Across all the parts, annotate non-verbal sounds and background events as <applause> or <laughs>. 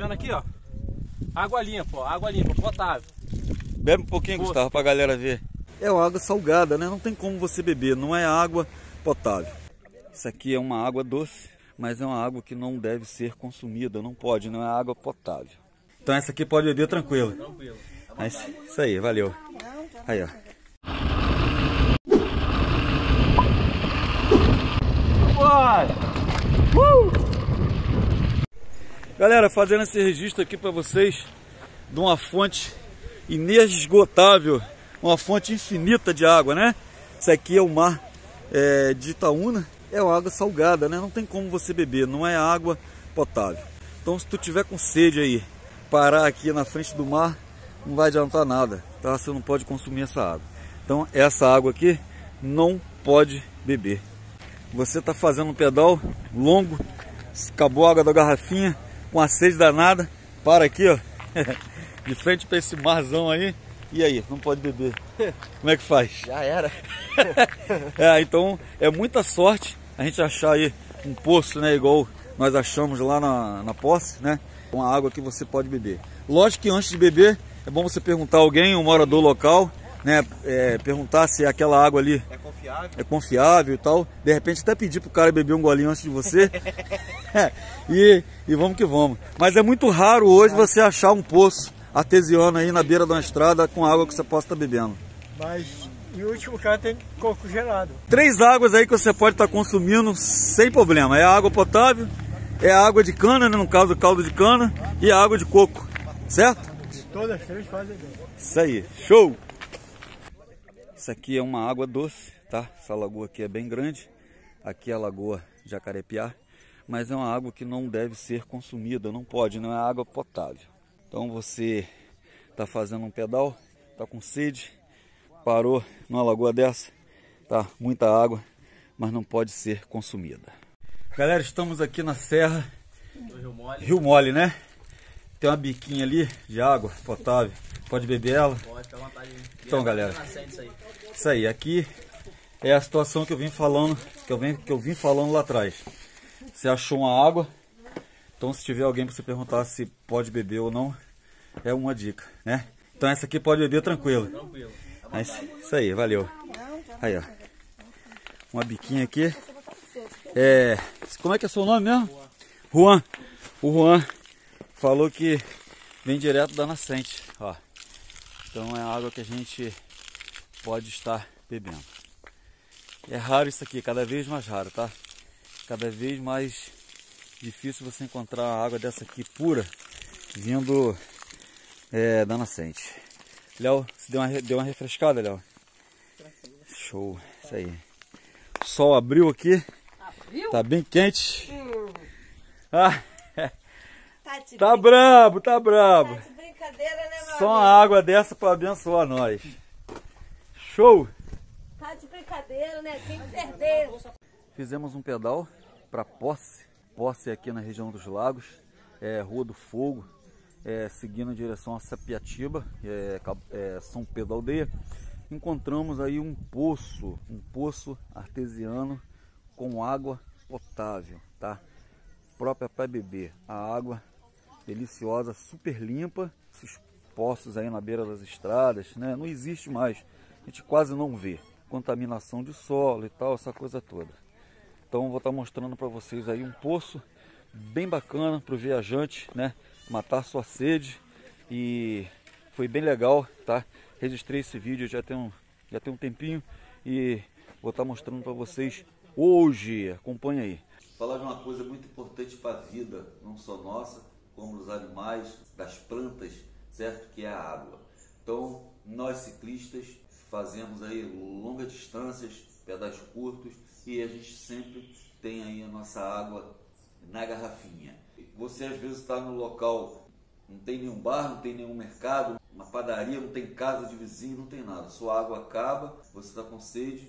vendo aqui, ó? Água limpa, ó. Água limpa, potável. Bebe um pouquinho, Poço. Gustavo, pra galera ver. É uma água salgada, né? Não tem como você beber, não é água potável. Isso aqui é uma água doce, mas é uma água que não deve ser consumida, não pode, não é água potável. Então essa aqui pode beber tranquilo. Tranquilo. Mas, isso aí, valeu. Aí, ó. Galera, fazendo esse registro aqui para vocês de uma fonte inesgotável, uma fonte infinita de água, né? Isso aqui é o mar é, de Itaúna, é uma água salgada, né? Não tem como você beber, não é água potável. Então, se tu tiver com sede aí, parar aqui na frente do mar, não vai adiantar nada, tá? Você não pode consumir essa água. Então, essa água aqui não pode beber. Você está fazendo um pedal longo, acabou a água da garrafinha, com a sede danada, para aqui, ó, <laughs> de frente para esse marzão aí, e aí, não pode beber. Como é que faz? Já era. <laughs> É, então é muita sorte a gente achar aí um poço, né, igual nós achamos lá na, na posse, né, com a água que você pode beber. Lógico que antes de beber, é bom você perguntar a alguém, um morador local, né, é, perguntar se aquela água ali É confiável? é confiável e tal. De repente até pedir pro cara beber um golinho antes de você. <laughs> E, e vamos que vamos. Mas é muito raro hoje você achar um poço artesiano aí na beira de uma estrada com água que você possa estar bebendo. Mas em último caso tem coco gelado. Três águas aí que você pode estar consumindo sem problema. É a água potável, é a água de cana, né, no caso caldo de cana, e a água de coco. Certo? Todas as três fazem bem. Isso aí, show! Isso aqui é uma água doce, tá? Essa lagoa aqui é bem grande. Aqui é a lagoa Jacarepiá, mas é uma água que não deve ser consumida, não pode, não é água potável. Então você está fazendo um pedal, está com sede, parou numa lagoa dessa, tá? Muita água, mas não pode ser consumida. Galera, estamos aqui na serra Do Rio Mole. Rio Mole, né? Tem uma biquinha ali de água potável. Pode beber ela? Pode, fica à vontade. Então, galera. Isso aí. Isso aí, aqui é a situação que eu vim falando, que eu vim, que eu vim falando lá atrás. Você achou uma água, então se tiver alguém para você perguntar se pode beber ou não, é uma dica, né? Então essa aqui pode beber tranquilo. Mas, isso aí, valeu. Aí, ó. Uma biquinha aqui. É, como é que é seu nome mesmo? Juan. O Juan falou que vem direto da nascente, ó. Então é água que a gente pode estar bebendo. É raro isso aqui, cada vez mais raro, tá? Cada vez mais difícil você encontrar água dessa aqui pura vindo é, da nascente. Léo, você deu uma, deu uma refrescada, Léo? Show, isso aí. O sol abriu aqui, tá bem quente. Ah, <laughs> Tá tá brabo, tá brabo. tá de brincadeira, né, Só uma água dessa para abençoar nós. Show! Né? Fizemos um pedal para Posse. Posse aqui na região dos lagos, é Rua do Fogo, é, seguindo em direção a Sapiatiba, é, é, São Pedro Aldeia. Encontramos aí um poço, um poço artesiano com água potável, tá? Própria para beber. A água deliciosa, super limpa. Esses poços aí na beira das estradas, né? Não existe mais. A gente quase não vê contaminação de solo e tal, essa coisa toda. Então vou estar mostrando para vocês aí um poço bem bacana para o viajante, né? Matar sua sede e foi bem legal, tá? Registrei esse vídeo já tem um, já tem um tempinho e vou estar mostrando para vocês hoje. Acompanha aí. Falar de uma coisa muito importante para a vida, não só nossa, como dos animais, das plantas, certo? Que é a água. Então, nós ciclistas fazemos aí longas distâncias, pedais curtos e a gente sempre tem aí a nossa água na garrafinha. Você às vezes está no local, não tem nenhum bar, não tem nenhum mercado, uma padaria, não tem casa de vizinho, não tem nada. Sua água acaba, você está com sede.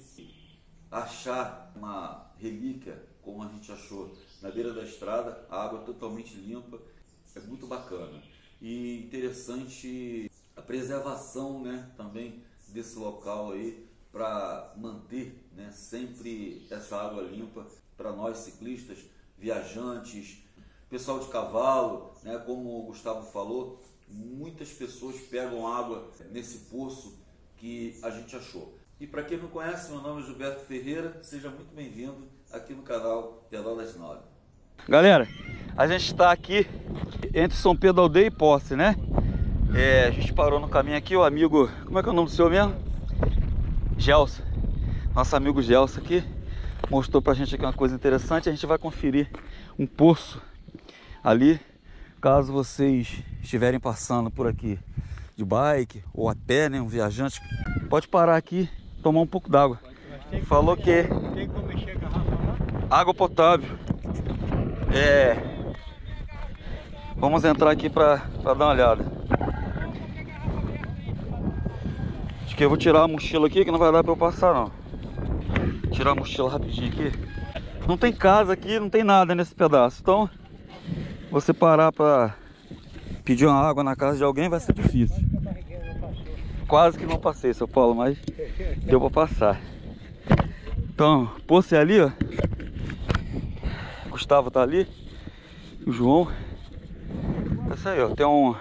Achar uma relíquia, como a gente achou na beira da estrada, a água totalmente limpa, é muito bacana. E interessante a preservação né, também desse local aí para manter né, sempre essa água limpa para nós ciclistas, viajantes, pessoal de cavalo, né, como o Gustavo falou, muitas pessoas pegam água nesse poço que a gente achou. E para quem não conhece, meu nome é Gilberto Ferreira, seja muito bem-vindo aqui no canal Pedal das Nove. Galera, a gente está aqui entre São Pedro Aldeia e Posse, né? É, a gente parou no caminho aqui, o amigo, como é que é o nome do senhor mesmo? Gelson, nosso amigo Gelson aqui, mostrou pra gente aqui uma coisa interessante, a gente vai conferir um poço ali, caso vocês estiverem passando por aqui de bike ou a pé, né, um viajante, pode parar aqui tomar um pouco d'água. Falou que Tem como a garrafa lá? água potável. É. Vamos entrar aqui pra dar uma olhada. Que eu vou tirar a mochila aqui que não vai dar pra eu passar não. Tirar a mochila rapidinho aqui. Não tem casa aqui, não tem nada nesse pedaço. Então, você parar pra pedir uma água na casa de alguém vai ser difícil. Quase que não passei, seu Paulo, mas deu pra passar. Então, poço é ali, ó. Gustavo tá ali. O João. Essa aí, ó. Tem um.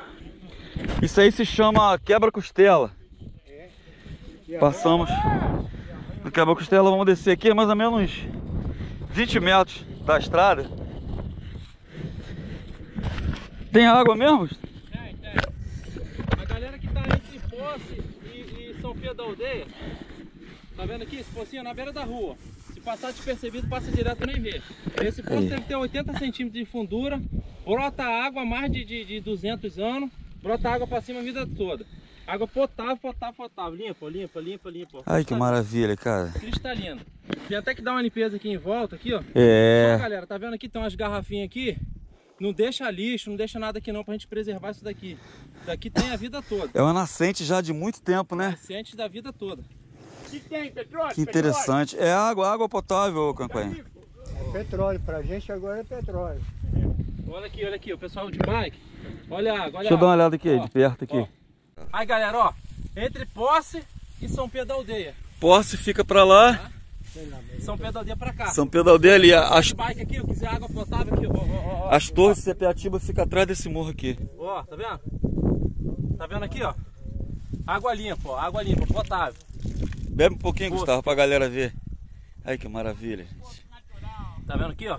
Isso aí se chama quebra-costela. Passamos no quebra-costela. Vamos descer aqui, mais ou menos 20 metros da estrada. Tem água mesmo? Tem, tem. A galera que tá entre Posse e, e São Pedro da Aldeia, tá vendo aqui? Esse pocinho é na beira da rua. Se passar despercebido, passa direto nem vê. Esse poço deve ter 80 centímetros de fundura, brota água há mais de, de, de 200 anos, brota água pra cima a vida toda. Água potável, potável, potável. Limpa, limpa, limpa, limpa. Ai, que maravilha, cara. Cristalina. Tem até que dar uma limpeza aqui em volta, aqui, ó. Só, É. galera, tá vendo aqui? Tem umas garrafinhas aqui. Não deixa lixo, não deixa nada aqui não pra gente preservar isso daqui. Isso daqui tem a vida toda. É uma nascente já de muito tempo, né? Nascente da vida toda. Que interessante. É água, água potável, campanha. É petróleo, pra gente agora é petróleo. Olha aqui, olha aqui, o pessoal de bike. Olha a água, olha Deixa eu dar uma olhada aqui, Ó, de perto aqui. ó. Aí, galera, ó. Entre Posse e São Pedro da Aldeia. Posse fica pra lá, São Pedro da Aldeia pra cá. São Pedro da Aldeia ali. As, bike aqui, quiser água potável aqui, ó, ó, ó, as torres de Sepiatiba ficam atrás desse morro aqui. Ó, tá vendo? Tá vendo aqui, ó? Água limpa, ó. Água limpa, potável. Bebe um pouquinho, Poço. Gustavo, pra galera ver. Ai, que maravilha, gente. Tá vendo aqui, ó?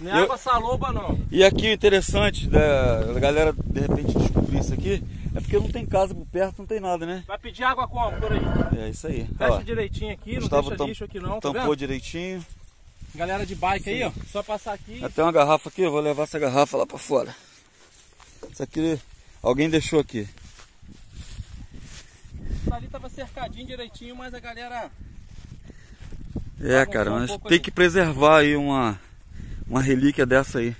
Não é Eu- água saloba, não. E aqui o interessante da, da galera de repente descobrir isso aqui é porque não tem casa por perto, não tem nada, né? Vai pedir água como por aí? É isso aí. Fecha Ó, direitinho aqui, não deixa lixo aqui não, tá tampou vendo? direitinho. Galera de bike aí, ó. Só passar aqui. Até uma garrafa aqui, eu vou levar essa garrafa lá pra fora. Isso aqui alguém deixou aqui. Ali tava cercadinho direitinho, mas a galera... É, cara, um mas pouco tem ali. que preservar aí uma, uma relíquia dessa aí.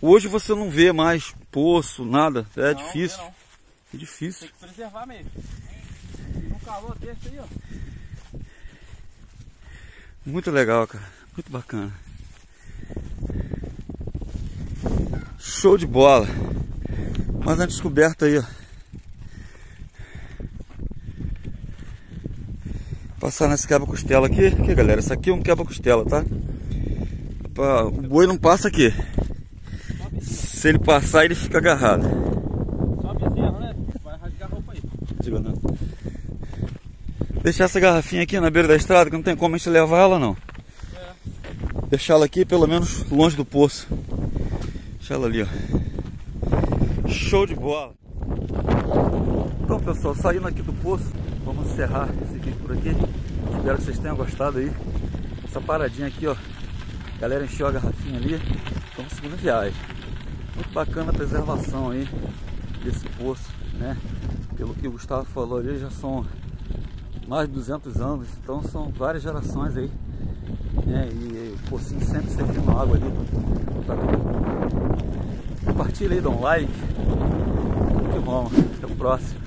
Hoje você não vê mais poço, nada. É Não, difícil. não. É Tem difícil. que preservar mesmo. Um calor desse aí, ó. Muito legal, cara. Muito bacana. Show de bola. Mais uma descoberta aí, ó. Passar nesse quebra-costela aqui. Aqui, galera. Isso aqui é um quebra-costela, tá? O boi não passa aqui. Se ele passar, ele fica agarrado. Só bezerro, né? Vai rasgar a roupa aí. Diga não. Deixar essa garrafinha aqui na beira da estrada, que não tem como a gente levar ela não. Deixar ela aqui pelo menos longe do poço. Deixar ela ali, ó. Show de bola. Então pessoal, saindo aqui do poço, vamos encerrar esse vídeo por aqui. Espero que vocês tenham gostado aí. Essa paradinha aqui, ó. A galera encheu a garrafinha ali. Estamos seguindo viagem. Muito bacana a preservação aí desse poço, né? Pelo que o Gustavo falou ali, já são mais de 200 anos, então são várias gerações aí, né? E o pocinho sempre servindo água ali pra todo mundo. Compartilha aí, dá um like. Que vamos. Até o próximo.